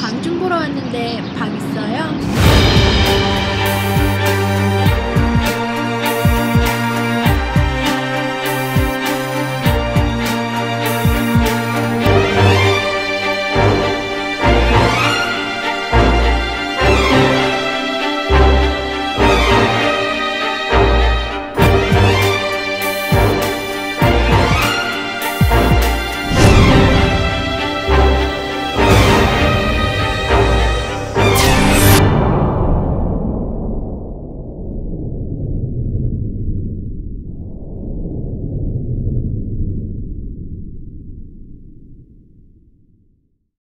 방 좀 보러 왔는데 방 있어요?